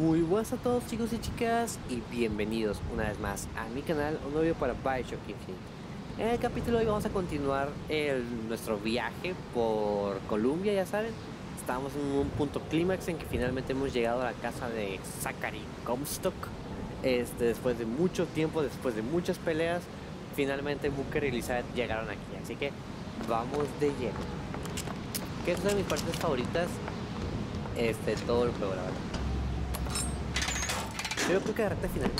Muy buenas a todos chicos y chicas y bienvenidos una vez más a mi canal, un nuevo video para Bioshock Infinite. En el capítulo de hoy vamos a continuar nuestro viaje por Columbia, ya saben. Estamos en un punto clímax en que finalmente hemos llegado a la casa de Zachary Comstock. Este, después de mucho tiempo, después de muchas peleas, finalmente Booker y Elizabeth llegaron aquí. Así que vamos de lleno. ¿Qué es mis partes favoritas? Este, todo el juego, la verdad. Yo creo que agarrarte final.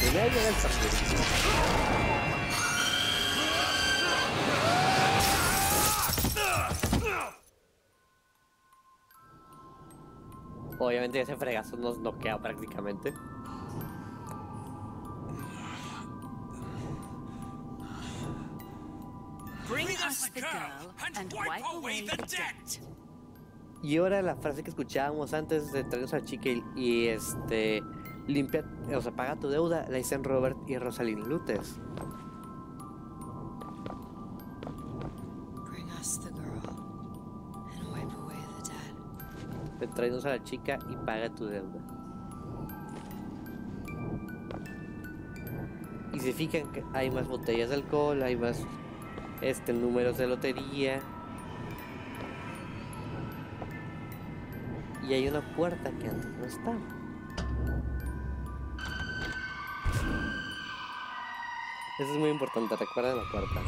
Primero llega el partido. Obviamente ese fregazo nos noquea prácticamente. Bring us the girl and wipe away the debt. Y ahora la frase que escuchábamos antes de traernos a la chica y, este limpia, o sea, paga tu deuda, la dicen Robert y Rosalind Lutes. Bring us the girl and wipe away the debt. Te traemos a la chica y paga tu deuda. Y se fijan que hay más botellas de alcohol, hay más este números de lotería. Y hay una puerta que antes no estaba. Eso es muy importante, recuerda la puerta.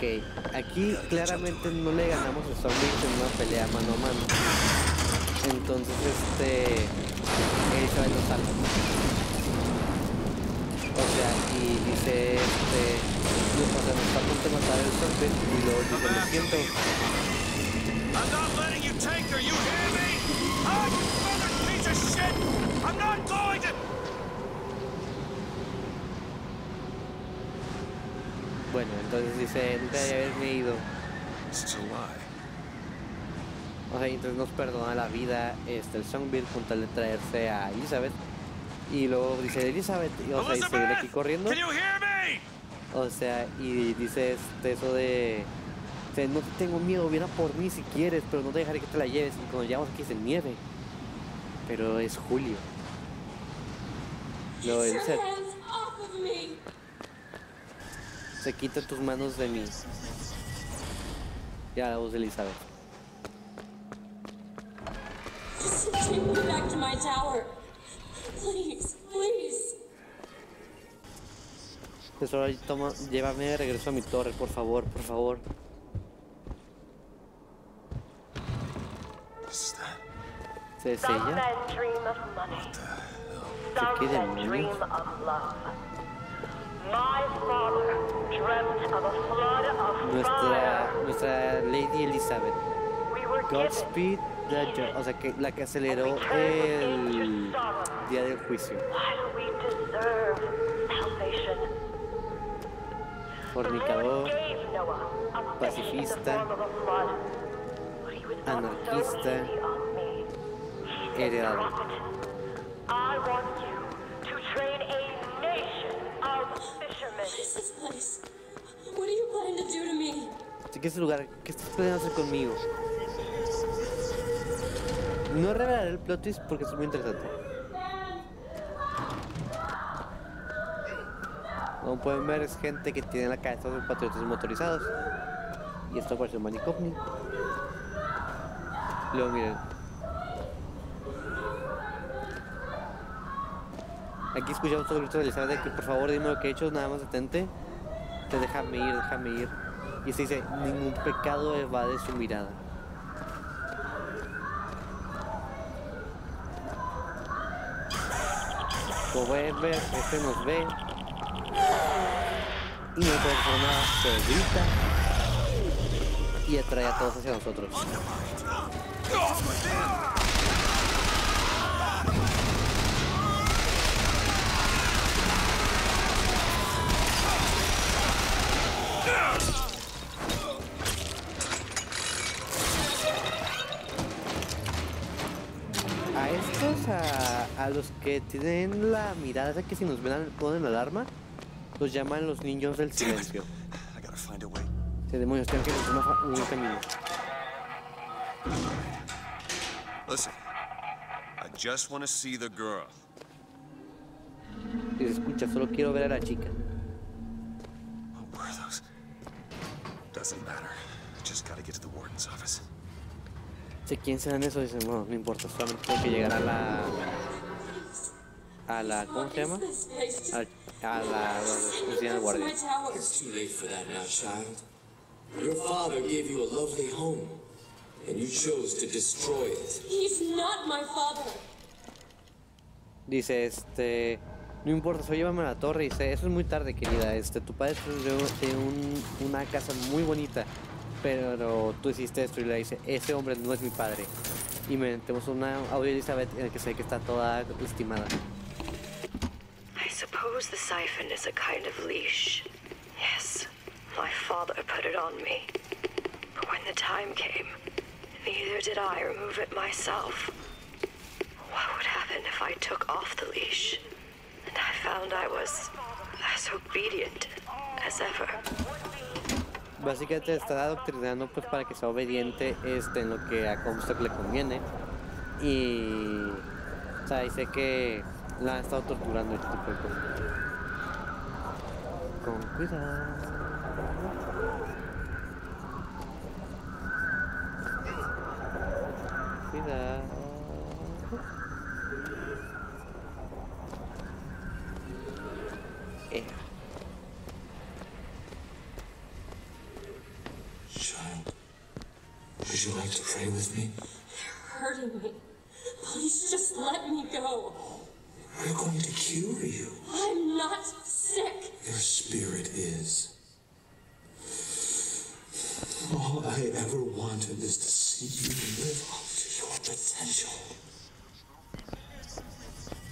Ok, aquí claramente no le ganamos a zombies en una pelea mano a mano. Entonces, este. Elizabeth nos salva. O sea, y dice este. O sea, nos está a punto de matar el zombie y luego dice: Lo siento. Dice: Nunca debía haberme ido. O sea, y entonces nos perdona la vida este, el Songbird con tal de traerse a Elizabeth. Y luego dice Elizabeth, y, o sea, y se viene aquí corriendo. Can you hear me? O sea, y dice este, eso de. o sea, no te tengo miedo, viene a por mí si quieres, pero no te dejaré que te la lleves. Y cuando llegamos aquí se nieve. Pero es Julio. Luego Get your dice, hands off of me! Se quita tus manos de mí. Ya la voz de Elizabeth. Just take me back to my tower. Please, please. Tesoro, toma, llévame de regreso a mi torre, por favor, por favor. Se sella. ¿Qué demonios? My father Nuestra, nuestra Lady Elizabeth. Godspeed, the o sea, que la que aceleró el día del juicio. Fornicador, pacifista, form of Así que ese lugar, ¿qué estás planeando hacer conmigo? No revelaré el plot twist porque es muy interesante. Como pueden ver, es gente que tiene la cabeza de patriotas motorizados. Y esto parece un manicomio. Luego miren. Aquí escuchamos todo el grito de Elizabeth que por favor dime lo que he hecho, nada más detente. Te déjame ir, déjame ir. Y se dice, ningún pecado evade su mirada. Como pueden ver, este nos ve. Y no puede hacer nada, pero grita. Y atrae a todos hacia nosotros. A estos, a, a los que tienen la mirada de que si nos ven ponen alarma, los llaman los niños del silencio. Se demonios, tengo que encontrar un camino. Listen, I just want to see the girl. Escucha, solo quiero ver a la chica. Office. Sé quién serán esos, dicen, no, no importa, solamente tengo que llegar a la... A la, ¿cómo se llama? A, a la, donde decían el guardia. It's too late for that now, child. Your father gave you a lovely home, and you chose to destroy it. He's not my father. Dice, este, no importa, solo llévame a la torre. Dice, eso es muy tarde, querida. Este, tu padre de un- una casa muy bonita, pero tú hiciste destruirla. Dice, ese hombre no es mi padre. Y una audio Elizabeth en el que sé que está toda. I suppose the siphon is a kind of leash. Yes, my father put it on me. But when the time came, neither did I remove it myself. What would happen if I took off the leash? And I found I was as obedient as ever. Básicamente está adoctrinando pues para que sea obediente este, en lo que a Comstock le conviene. Y, o sea, dice que la han estado torturando este tipo de cosas. Con. Cuidado. Eh. Child, would you like to pray with me? Hurting me. Please just let me go. We're going to cure you. I'm not sick. Your spirit is. All I ever wanted is to see you live up to your potential.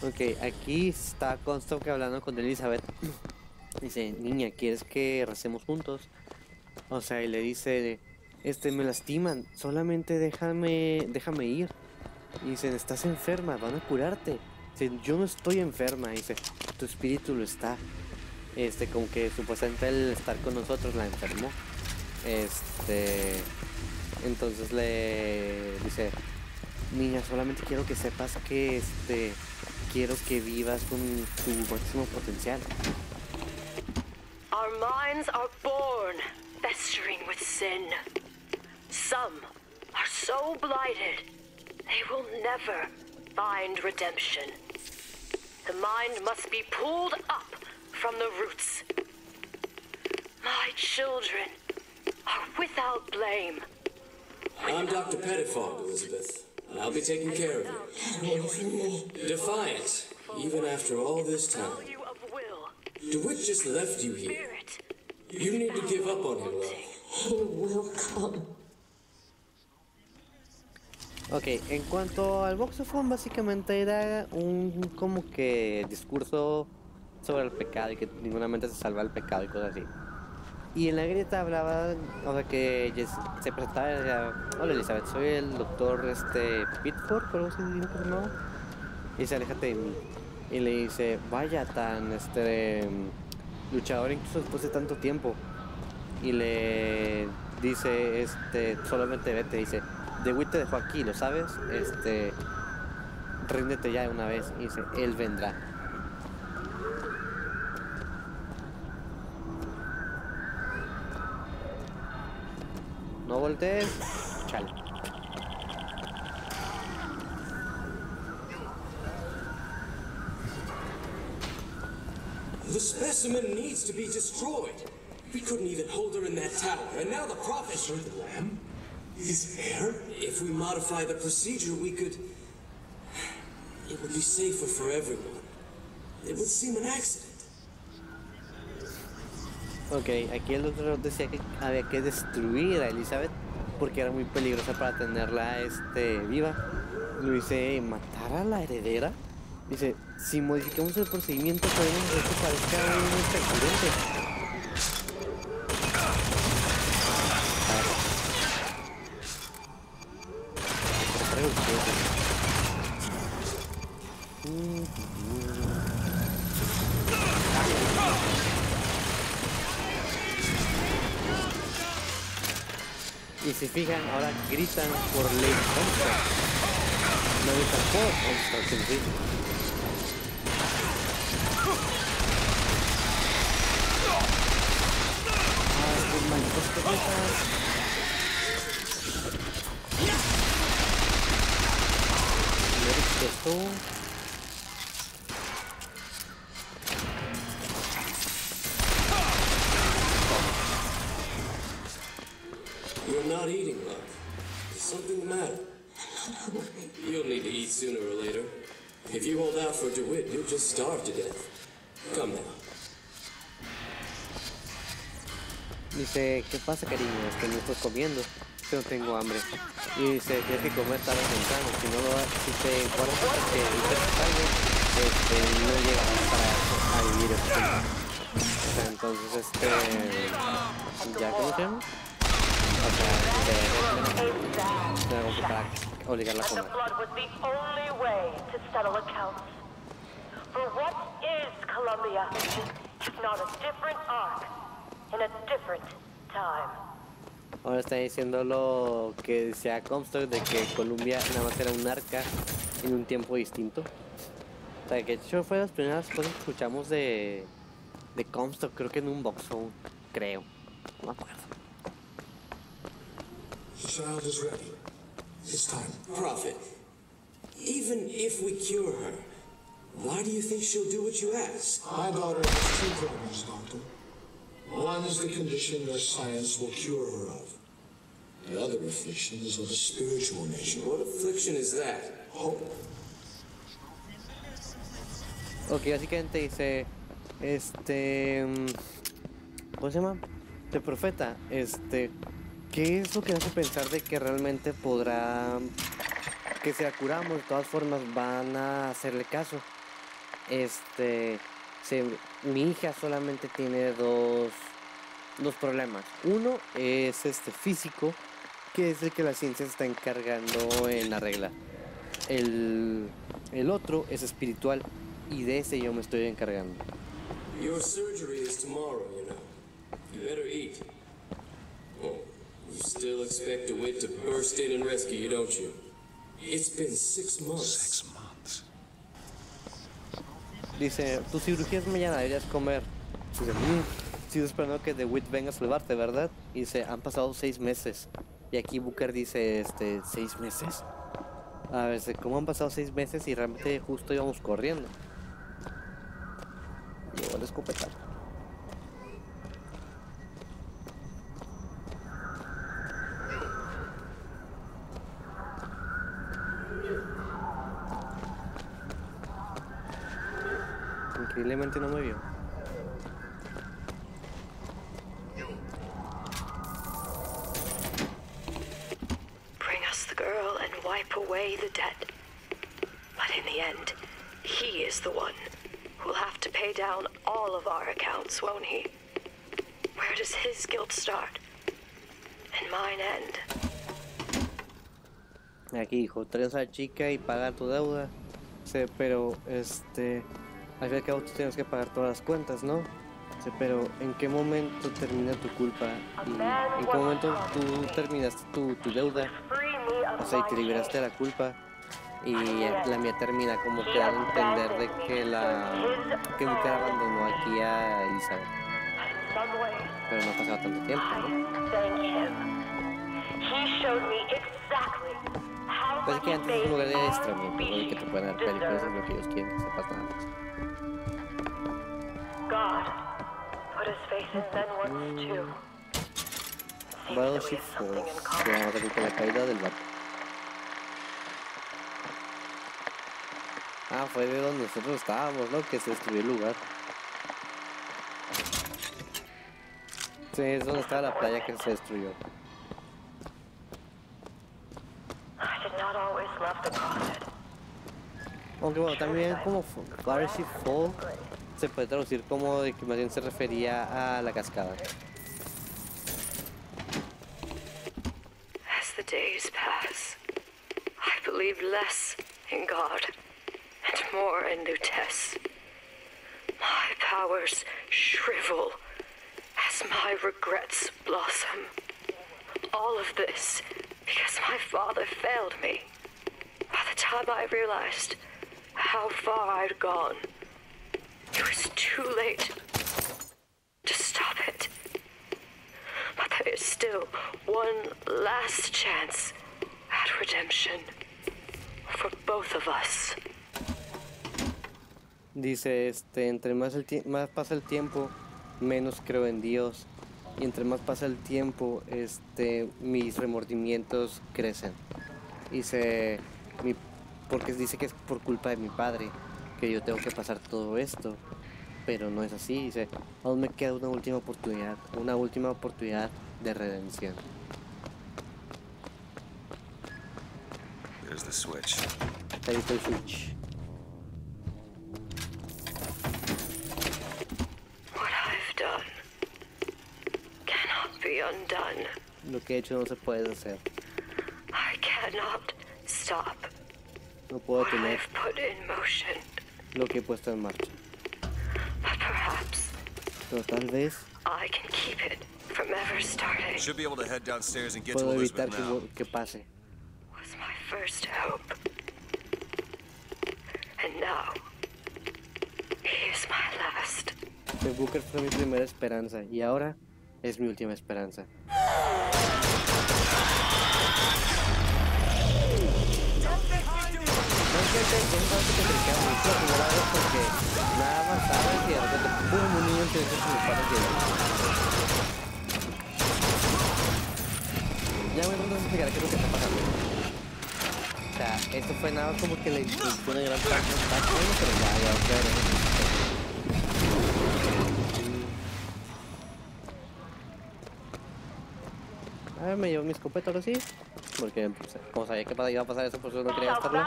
Ok, aquí está Comstock hablando con Elizabeth. Dice, niña, ¿quieres que recemos juntos? O sea, y le dice, este, me lastiman, solamente déjame, déjame ir. Y dice, estás enferma, van a curarte. Yo no estoy enferma. Dice, tu espíritu lo está. Este, como que supuestamente el estar con nosotros la enfermó. Este, entonces le dice, niña, solamente quiero que sepas que, este, quiero que vivas con tu máximo potencial. Our minds are born festering with sin. Some are so blighted they will never find redemption. The mind must be pulled up from the roots. My children are without blame. I'm Dr. Pettifog, Elizabeth, and I'll be taking care of you. Defiant, even after all this time. Value of will, DeWitt just left you here. You need to give up on him, love. He will come. Ok, en cuanto al voxophone, básicamente era un como que discurso sobre el pecado y que ninguna mente se salva del pecado y cosas así. Y en la grieta hablaba, o sea que se presentaba decía, hola Elizabeth, soy el doctor este Pitford, dijo que no. Y dice, aléjate de mí. Y le dice, vaya tan este luchador incluso después de tanto tiempo. Y le dice, este, solamente vete, dice, The Witt te dejó aquí, ¿lo sabes? Este, ríndete ya de una vez. Y dice, él vendrá. No voltees. Chale. The specimen needs to be destroyed. We couldn't even hold her in that tower, and now the prophet's the lamb is heir? If we modify the procedure, we could. It would be safer for everyone. It would seem an accident. Ok, aquí el doctor decía que había que destruir a Elizabeth porque era muy peligrosa para tenerla este, viva. Lo dice, matar a la heredera. Dice, si modificamos el procedimiento podemos hacer que parezca un accidente. Ahora gritan por Lady Comstock. No gritan por en sí. Ah, qué malditos. You'll need to eat sooner or later. If you hold out for DeWitt, you'll just starve to death. Come now. Dice, ¿qué pasa cariño? Es que no estoy comiendo, pero tengo hambre. Y dice, tienes que comer tarde temprano, si no lo si te guardas hasta que este, no llegarás para a vivir este. O entonces, este, ¿ya cómo se llama? O sea, obligarla a And the comer. blood was the only way to settle accounts. For what is Columbia if not a different arc in a different time? Ahora está diciendo lo que decía Comstock de que Columbia nada más era un arca en un tiempo distinto. O sea, que de hecho fue de las primeras cosas que escuchamos de, de Comstock, creo que en un boxón, creo. No me acuerdo. It's time. Prophet, even if we cure her, why do you think she'll do what you ask? My daughter has two problems, Doctor. One is the condition your science will cure her of. The other affliction is of a spiritual nature. What affliction is that? Hope. Ok, básicamente dice, este, mm, ¿cómo se llama? De profeta, este, ¿qué es lo que hace pensar de que realmente podrá, que si curamos, de todas formas van a hacerle caso? Este, mi hija solamente tiene dos, dos problemas. Uno es este físico, que es el que la ciencia se está encargando en arreglar. El, el otro es espiritual y de ese yo me estoy encargando. Your surgery is tomorrow, you know. You better eat. You still expect DeWitt to burst in and rescue you, don't you? It's been six months. Six months. Dice, tu cirugía es mañana, deberías comer. Dice, "Mm, sigo esperando que DeWitt venga a salvarte, ¿verdad? Y dice, han pasado seis meses. Y aquí Booker dice, este, seis meses. A ver, dice, ¿cómo han pasado seis meses y realmente justo íbamos corriendo? Llegó el escopetazo. Increíblemente no me vio. Bring us the girl and wipe away the debt. But in the end, he is the one who'll have to pay down all of our accounts, won't he? Where does his guilt start? And mine end? Aquí dijo, traes a chica y paga tu deuda. Sí, pero este. Al fin y al cabo tú tienes que pagar todas las cuentas, ¿no? Sí, pero ¿en qué momento termina tu culpa? ¿Y en qué momento tú terminaste tu, tu deuda? O sea, y te liberaste de la culpa. Y la mía termina como que dando a entender de que la. que Booker abandonó aquí a Elizabeth. Pero no ha pasado tanto tiempo, ¿no? Pues que antes es un lugar de adiestramiento, ¿no? Que te pueden dar películas, es lo que ellos quieren que sepas nada más. Something in Falls. Que vamos a ver con la caída del barco. Ah, fue de donde nosotros estábamos, ¿no? Que se destruyó el lugar. Sí, es donde estaba la playa que se destruyó. Aunque bueno, también como Battleship Fall se puede traducir como de que más bien se refería a la cascada. As the days pass, I believe less in God and more in Lutece. My powers shrivel as my regrets blossom. All of this because my father failed me. By the time I realized how far I'd gone, it was too late to stop it. But there is still one last chance at redemption for both of us. Dice, este, entre más, el más pasa el tiempo, menos creo en Dios. Y entre más pasa el tiempo, este, mis remordimientos crecen. Dice, mi, porque dice que es por culpa de mi padre que yo tengo que pasar todo esto. Pero no es así, dice, aún me queda una última oportunidad, una última oportunidad de redención. There's the switch. Ahí está el switch. What I've done cannot be undone. Lo que he hecho no se puede hacer. I cannot stop No puedo what tener I've put in motion. Lo que he puesto en marcha. Pero tal vez I can keep it from ever starting. Should be able to head downstairs and get to puedo evitar que, que pase. Was my first hope. And now, here's my last. Que Booker fue mi primera esperanza y ahora es mi última esperanza. Es que te te queda mucho primera vez porque nada más sabes y de repente pum un niño empieza a padres Ya voy a explicar qué es lo que está pasando. O sea, esto fue nada como que le introdujo una gran parte del background, pero ya, ya, ya veremos. A ver, me llevo mi escopeta ahora sí. Porque pues, como sabía que iba a pasar eso, por eso no quería gastarlo. Ya,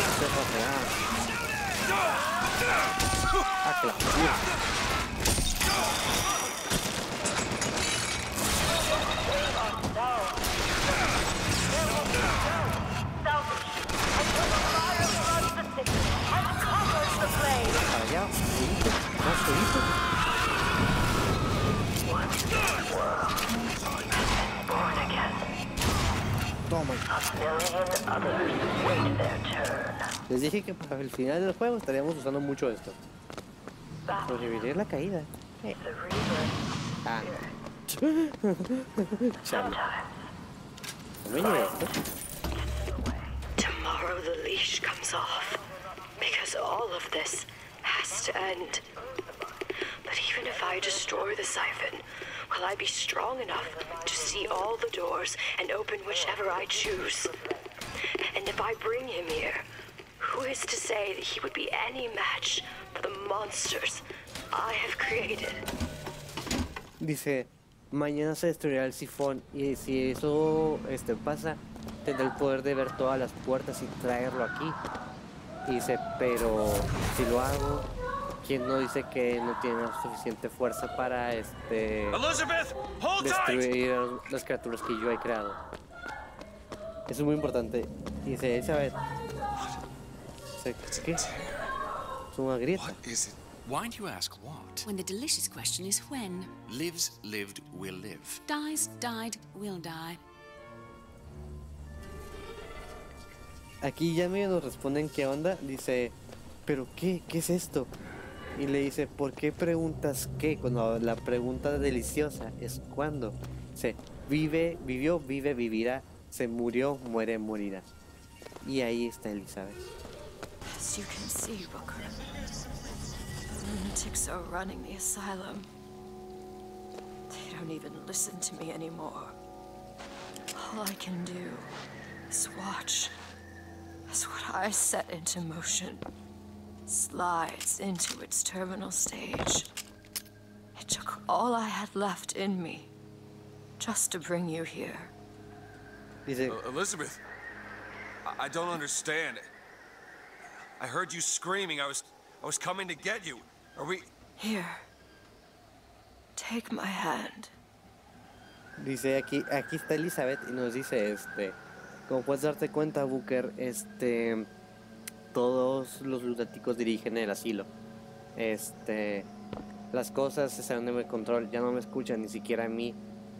esto es otra. Ah, claro. Para allá. Seguito. Más. Born again. Toma. A million others wait their turn. Les dije que para el final del juego estaríamos usando mucho esto. Revivir la caída. The rebirth. Ah. Chale. ¿No me llevé esto? Tomorrow the leash comes off. Because all of this has to end. But even if I destroy the siphon, will I be strong enough to see all the doors and open whichever I choose? And if I bring him here, who is to say that he would be any match for the monsters I have created? Dice, mañana se destruirá el sifón y si eso este, pasa, tendré el poder de ver todas las puertas y traerlo aquí. Y dice, pero si lo hago, ¿quién no dice que no tiene la suficiente fuerza para este Elizabeth, destruir las criaturas que yo he creado? Eso es muy importante. Y dice, Elizabeth, ¿qué? Es una grieta. What is it? Why do you ask what? When the delicious question is when. Lives, lived, will live. Dies, died, will die. Aquí ya medio nos responden qué onda. Dice, ¿pero qué? ¿Qué es esto? Y le dice, ¿por qué preguntas qué? Cuando la pregunta deliciosa es ¿cuándo? Dice, vive, vivió, vive, vivirá. Se murió, muere, morirá. Y ahí está Elizabeth. As you can see, Booker, the lunatics are running the asylum. They don't even listen to me anymore. All I can do is watch as what I set into motion slides into its terminal stage. It took all I had left in me just to bring you here. Uh, Elizabeth, I, I don't understand. I heard you screaming. I was, I was coming to get you. Are we? Here. Take my hand. Dice aquí, aquí está Elizabeth y nos dice este, como puedes darte cuenta, Booker, este, todos los lunáticos dirigen el asilo. Este, las cosas se salen de mi control, ya no me escuchan ni siquiera a mí,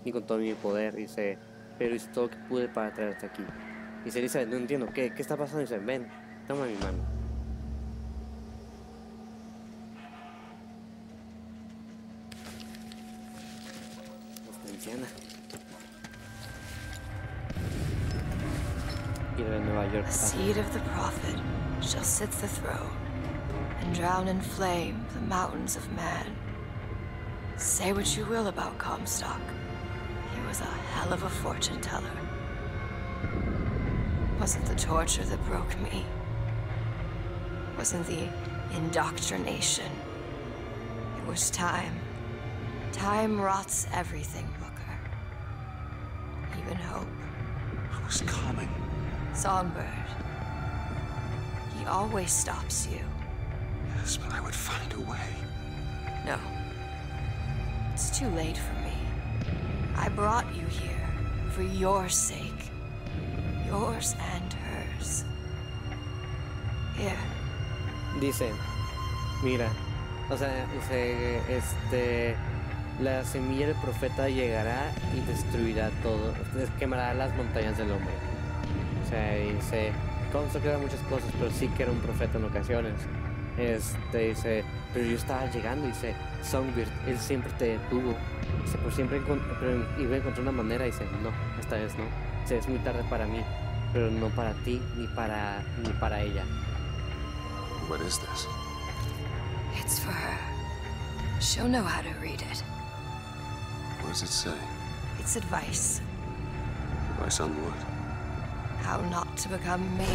ni con todo mi poder. Dice, pero hice todo lo que pude para traerte aquí. Dice Elizabeth, no entiendo, ¿qué, qué está pasando? Dice, ven, toma mi mano. Anciana. Y de Nueva York. Seed of the prophet shall sit the throne and drown in flame the mountains of man. Say what you will about Comstock. He was a hell of a fortune teller. Wasn't the torture that broke me. Wasn't the indoctrination. It was time. Time rots everything, Booker. Even hope. I was coming. Songbird. He always stops you. Yes, but I would find a way. No. It's too late for me. I brought you here for your sake. Yours and hers. Here. Dice, mira, o sea, dice, este, la semilla del profeta llegará y destruirá todo, quemará las montañas del hombre. O sea, dice, Comstock era muchas cosas, pero sí que era un profeta en ocasiones. Este, dice, pero yo estaba llegando, dice, Songbird, él siempre te detuvo. Dice, pero siempre pero iba a encontrar una manera, dice, no, esta vez no. Dice, es muy tarde para mí, pero no para ti, ni para, ni para ella. What is this? It's for her. She'll know how to read it. What does it say? It's advice. My son would. How not to become me.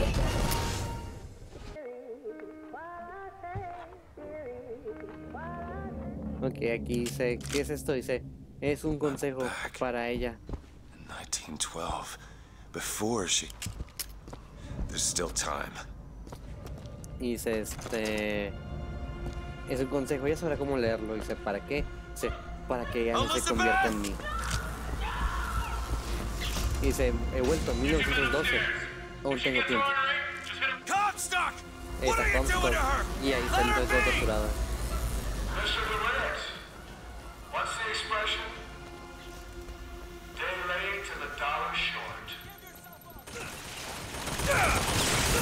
Ok, aquí dice, ¿qué es esto? Dice, es un consejo para ella. 1912. Before she. There's still time. Y dice, este, es un consejo, ella sabrá cómo leerlo. Dice, ¿para qué? Dice, para que ella no se convierta en mí. Y dice, he vuelto en 1912. Aún tengo tiempo. Está Comstock. Y ahí está Elizabeth torturada.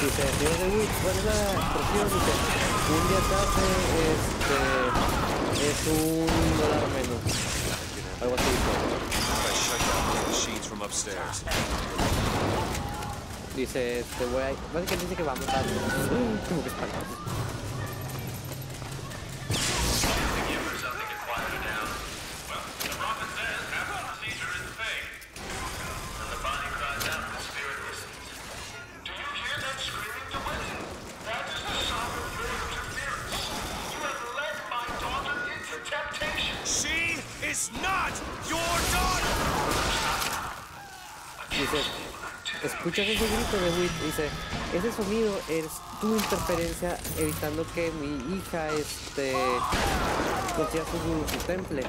Dice, señor de Witt, ¿cuál es la expresión? Dice, un día tarde este, es un dólar menos. Algo así dice. I shut down the machines from upstairs. Dice, este güey, básicamente dice que va a que. Escuchas ese grito de Witt, dice, ese sonido es tu interferencia evitando que mi hija este consiga su, su temple.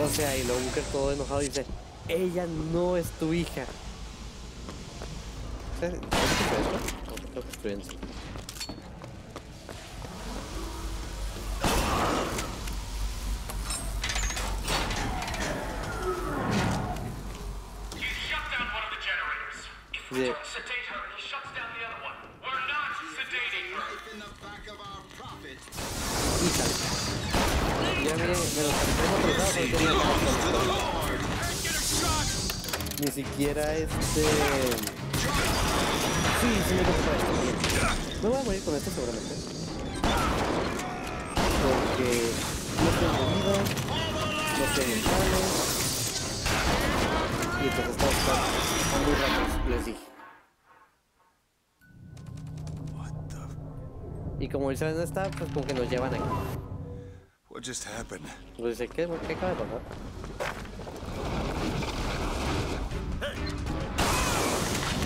O sea, y luego Booker todo enojado dice, ella no es tu hija. ¿Sabes qué es? The other one. We're not sedating her. Hija. Ya me, porque. Ni siquiera este. Sí, sí me preocupa esto. Me voy a morir con esto seguramente. Porque no tengo vida, no tengo. Y entonces todos están están muy rápidos, les dije. Y como Elizabeth no está, pues como que nos llevan aquí. What just happened? Pues ¿qué, ¿qué acaba de pasar?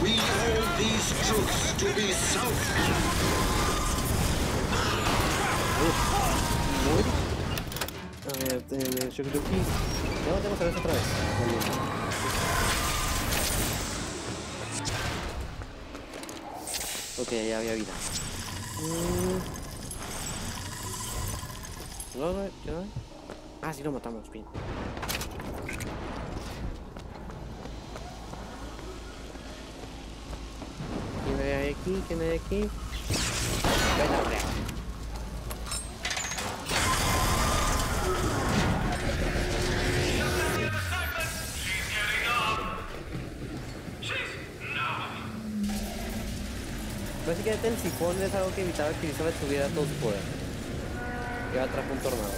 We hold these truths to be self Muy. A ver, eh, Shukuruki. Ya volvemos a ver otra vez. Ok, ya había vida. Mm. No, no. Ah, sí lo matamos, bien. ¿Quién hay aquí? ¿Quién hay aquí? Ven, hombre. El sifón es algo que evitaba que Elizabeth tuviera todo su poder. Y trajo un tornado.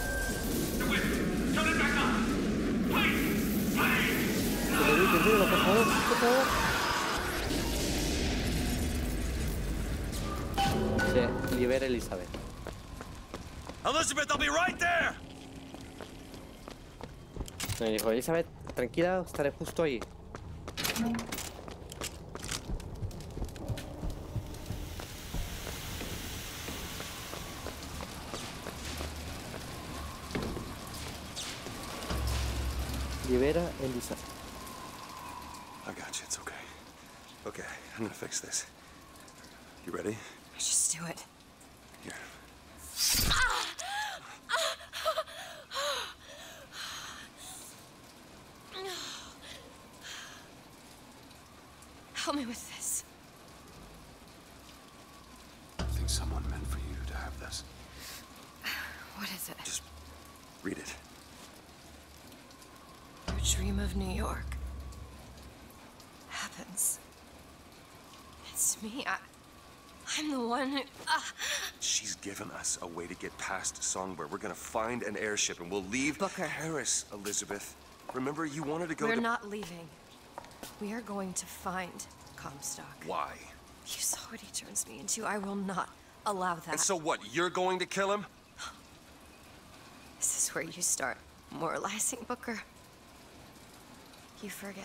Por favor, por favor. Se libera Elizabeth. Elizabeth, I'll be right there! Me dijo, Elizabeth, tranquila, estaré justo ahí. I'm gonna fix this. You ready? Just do it. Here. Help me with this. I think someone meant for you to have this. What is it? Just read it. Your dream of New York It's me. I, I'm the one who. ah. She's given us a way to get past Songbird. We're gonna find an airship and we'll leave Booker. Paris, Elizabeth. Remember, you wanted to go We're to. not leaving. We are going to find Comstock. Why? You saw what he turns me into. I will not allow that. And so what? You're going to kill him? This is where you start moralizing, Booker. You forget.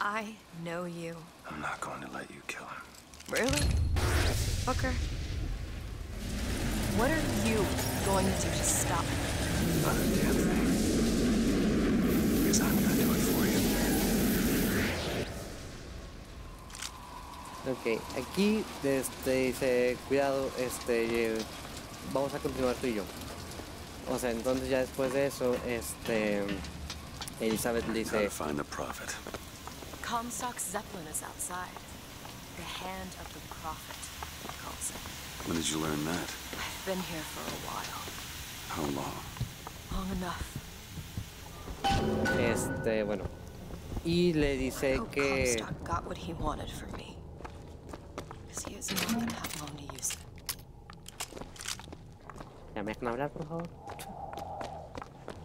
I know you. I'm not going to let you kill him. Really? Booker? What are you going to do to stop him? Not a damn thing. Because I'm gonna do it for you. Ok, aquí este, dice, cuidado, este, eh, vamos a continuar tú y yo. O sea, entonces ya después de eso, este, Elizabeth le Gotta dice, find the prophet. Comstock's Zeppelin is outside. The hand of the prophet, he calls it. When did you learn that? I've been here for a while. How long? Long enough. este, bueno, y le dice Hope que, Comstock got what he wanted from me. Because he is not gonna have long to use it. ¿ya me dejan hablar, por favor?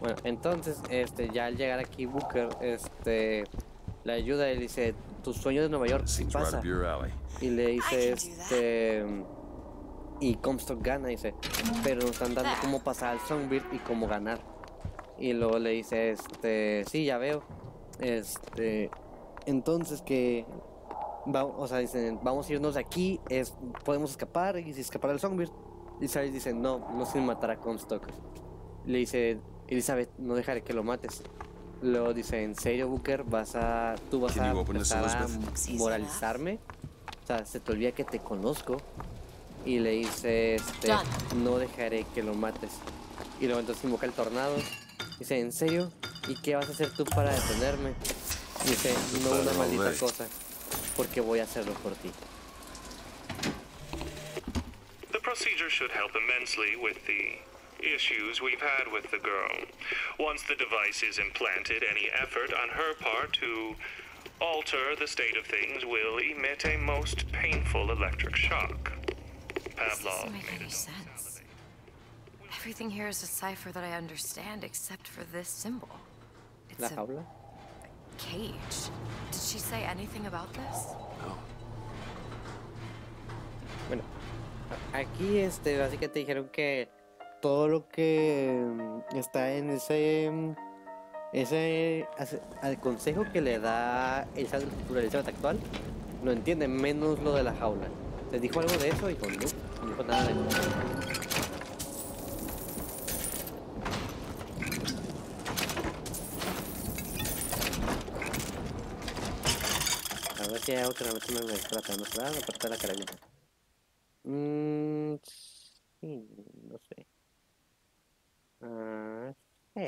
Bueno, entonces, este, ya al llegar aquí Booker, este, le ayuda y le dice, tu sueño de Nueva York, ¿qué Seems right pasa? Y le dice, este, y Comstock gana, dice, pero nos están dando cómo pasar al Songbird y cómo ganar. Y luego le dice, este, sí, ya veo, este, entonces que, va, o sea, dicen, vamos a irnos de aquí, es, podemos escapar y si escapar al Songbird. Elizabeth dice, no, no sin matar a Comstock. Le dice, Elizabeth, no dejaré que lo mates. Luego dice, ¿en serio, Booker? ¿Vas a, tú vas a empezar a moralizarme? O sea, se te olvida que te conozco. Y le dice, este, no dejaré que lo mates. Y luego entonces invoca el tornado. Dice, ¿en serio? ¿Y qué vas a hacer tú para detenerme? Dice, no una maldita cosa, porque voy a hacerlo por ti. The procedure should help immensely with the issues we've had with the girl. Once the device is implanted, any effort on her part to alter the state of things will emit a most painful electric shock. This Pavlov doesn't make made any sense. Everything here is a cipher that I understand except for this symbol. La It's a jaula. cage. Did she say anything about this? No. Bueno, a- aquí este, básicamente dijeron que todo lo que mm, está en ese mm, ese al consejo que le da futura Elizabeth actual no entiende menos lo de la jaula. ¿Les dijo algo de eso? Dijo, no, no dijo nada de eso. A ver si hay que realmente me está tratando. ¿verdad? La carabina. Mmm. Sí, no. Ah, sí.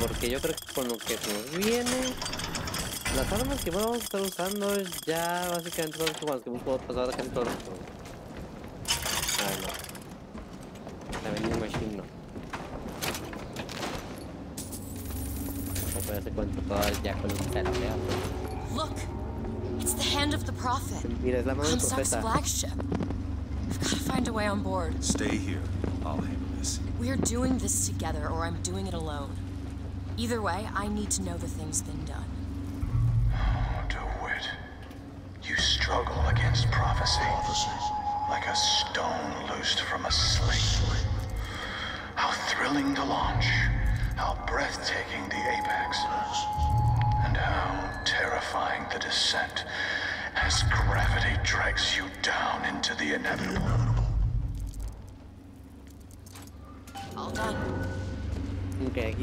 Porque yo creo que con lo que nos viene. Las armas que vamos a estar usando es ya básicamente son las que hemos jugado pasado casi todos los juegos. Ah, no. La vending machine no. O puede hacer cuenta toda ya con lo que sea la fea, pues. Look! It's the hand of the prophet. Mira, es la mano del profeta. flagship. We've got to find a way on board. Stay here. I'll. We're doing this together, or I'm doing it alone. Either way, I need to know the thing's been done. DeWitt, you struggle against prophecy. Like a stone loosed from a sling. How thrilling the launch. How breathtaking the apex. And how terrifying the descent as gravity drags you down into the inevitable.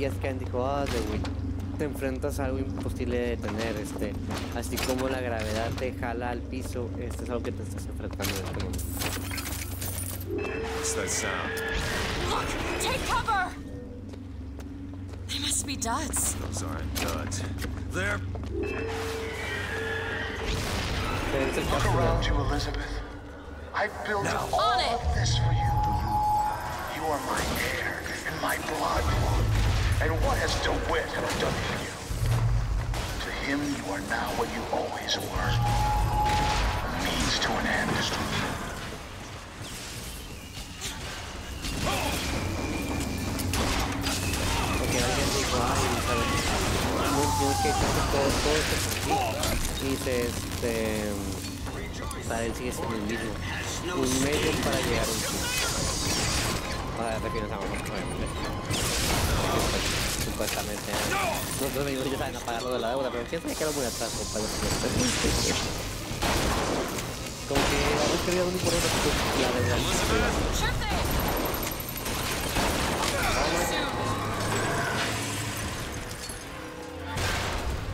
Es que dijo, ah, The Witch, te enfrentas a algo imposible de detener, este, así como la gravedad te jala al piso, este es algo que te estás enfrentando en este momento. What's that sound? Look! Take cover! They must be duds. Those aren't duds. They're. Look around you, Elizabeth. I built all On it. of this for you. You are my air and my blood. And what has DeWitt ever done for you? To him, you are now what you always were. A means to an end. Porque alguien dijo, ay, Elizabeth, no tienes que echarte todo, todo esto por ti. Y dice, este, o sea, él sigue siendo el mismo, un medio para llegar a un fin. O sea, refieres a nosotros, obviamente. Supuestamente, nosotros venimos ya saben a pagar lo de la deuda, pero quién sabe que era muy atrás, compadre. Como que algo que era muy importante la deuda.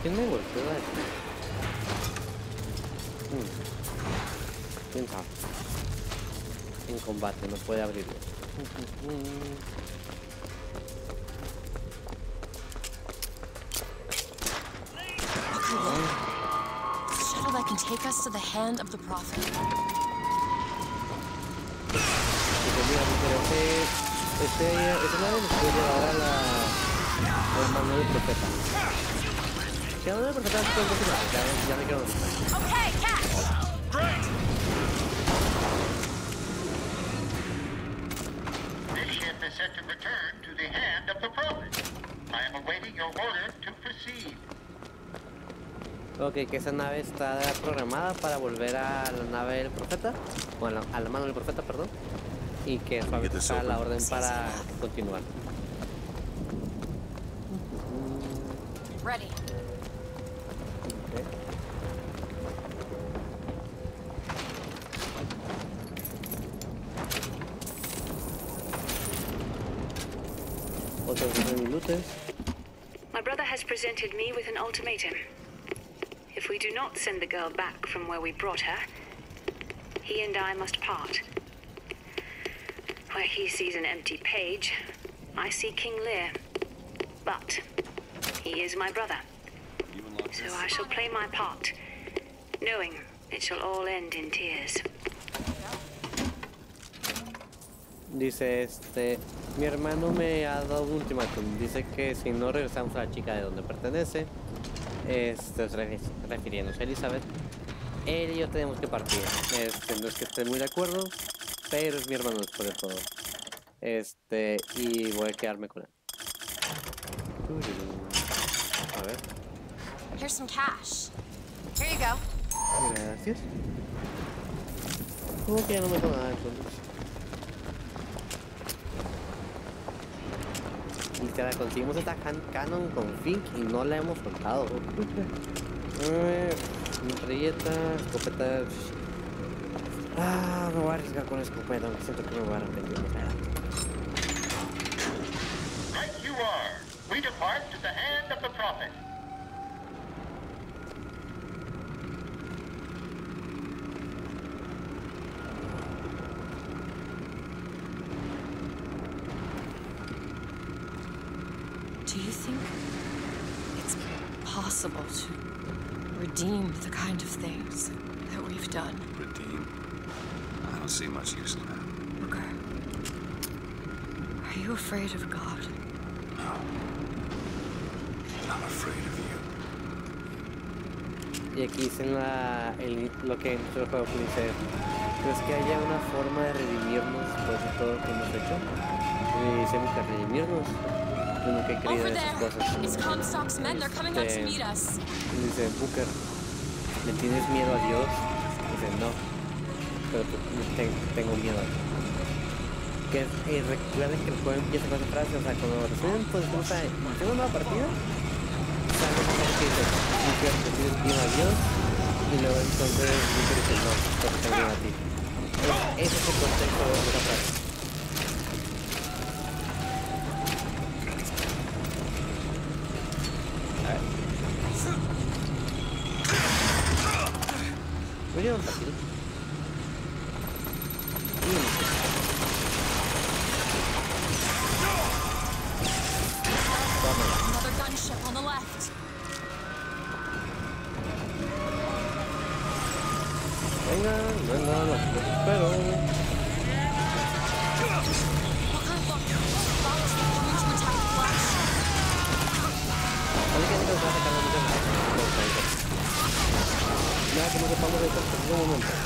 ¿Quién me golpeó aquí? Hmm. ¿Quién sabe? En combate, no puede abrirlo. Look. Shuttle that can take us to the hand of the prophet. Este, nave a la, del profeta. Si a del profeta no puede continuar, ya, ya me quedo. Okay, catch! This ship is set to return to the hand of the prophet. I am awaiting your order to proceed. Ok, que esa nave está programada para volver a la nave del profeta, o a la, a la mano del profeta, perdón, y que está la orden para continuar. Ready. Otros 10 minutos. My brother has presented me with an ultimatum. Not send the girl back from where we brought her, he and I must part. Where he sees an empty page, I see King Lear. But he is my brother. So I shall play my part, knowing it shall all end in tears. Dice, este, mi hermano me ha dado un ultimátum. Dice que si no regresamos a la chica de donde pertenece, este, ref- refiriéndose a Elizabeth, él y yo tenemos que partir. Este, no es que esté muy de acuerdo, pero es mi hermano después de todo. Este, y voy a quedarme con él. A ver, Here's some cash. Here you go. gracias. Como que ya no me nada entonces. Literal, conseguimos esta can- Canon con Fink y no la hemos soltado. Eh, Metralleta, escopeta. Ah, me voy a arriesgar con la escopeta, aunque siento que me voy a arrepentir. Right you are. We depart to the hand of the prophet. Do you think it's possible to redeem the kind of things that we've done? Redeem. I don't see much use in that. Booker, are you afraid of God? No. I'm afraid of you. Y aquí dicen la, el- lo que en nuestro juego que dice, ¿crees que haya una forma de redimirnos después de todo lo que hemos hecho? Y decimos que redimirnos. Yo nunca he creído en esas cosas. It's Comstock's men. They're coming out to Este, meet us. y dice, Booker, ¿le tienes miedo a Dios? No, pero te- tengo miedo. Que eh, recuerden que el juego empieza con esa frase, o sea, cuando recién pues tengo una nueva partida, sale que dice, Booker, ¿le tienes miedo a Dios? Y luego entonces dice, no, tengo a ti. Es- ese es el contexto de esa frase. De esto en un momento. Familia.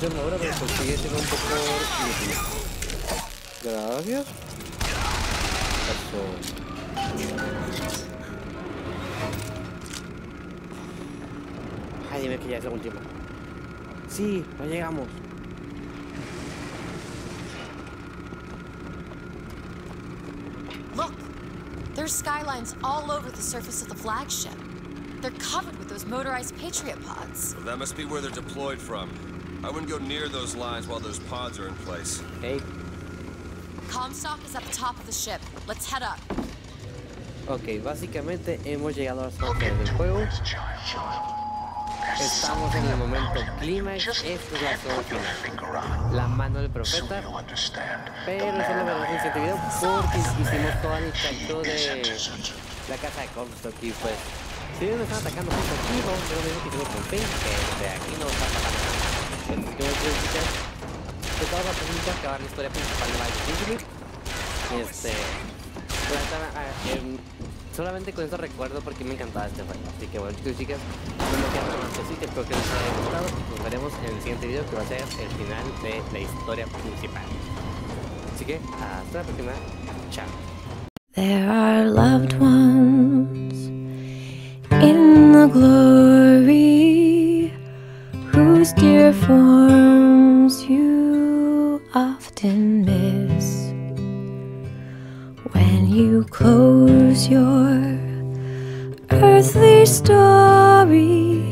God. Muchas obras pero pues sigue siendo un poco inútil. Gracias. Eso. Ay, dime que ya es la última. Sí, no llegamos. Look! There's skylines all over the surface of the flagship. They're covered with those motorized Patriot pods. Well, that must be where they're deployed from. I wouldn't go near those lines while those pods are in place. Hey. Comstock is at the top of the ship. Let's head up. Ok, básicamente hemos llegado a las fronteras del juego. Estamos en el momento clímax. Esta es la zona final. La mano del profeta. Pero eso lo veremos en el siguiente video porque hicimos todo el cachito de la casa de Comstock y pues si ellos nos están atacando justo aquí, vamos a lo mismo que hicimos con Finn, que de aquí no está pasando nada. Entonces, que de todas las preguntas acabar la historia principal de Bioshock Este, eh, solamente con eso recuerdo porque me encantaba este juego. Así que bueno, chicos y chicas, no me queda más que decir que espero que les haya gustado. Nos veremos en el siguiente video que va a ser el final de la historia principal. Así que hasta la próxima. Chao. There are loved ones in the glory forms you often miss. When you close your earthly story